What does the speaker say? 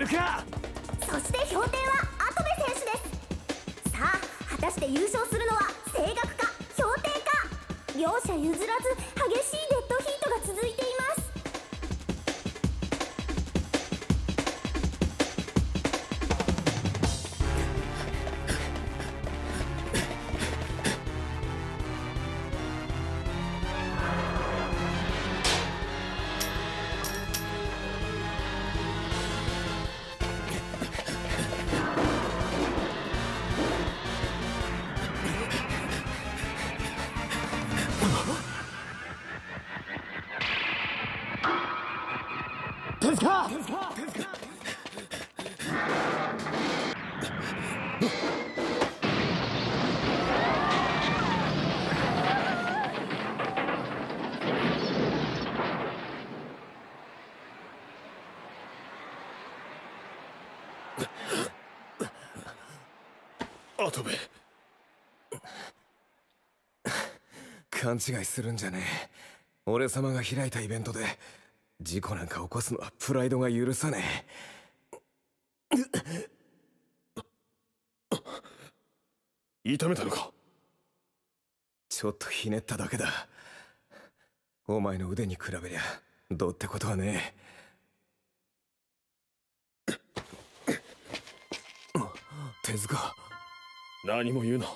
るか！そして評定は跡部選手です。さあ果たして優勝するのは声楽か評定か。両者譲らず激しい手塚跡部。勘違いするんじゃねえ。俺様が開いたイベントで事故なんか起こすのはプライドが許さねえ。痛めたのか？ちょっとひねっただけだ。お前の腕に比べりゃどうってことはねえ。手塚。何も言うな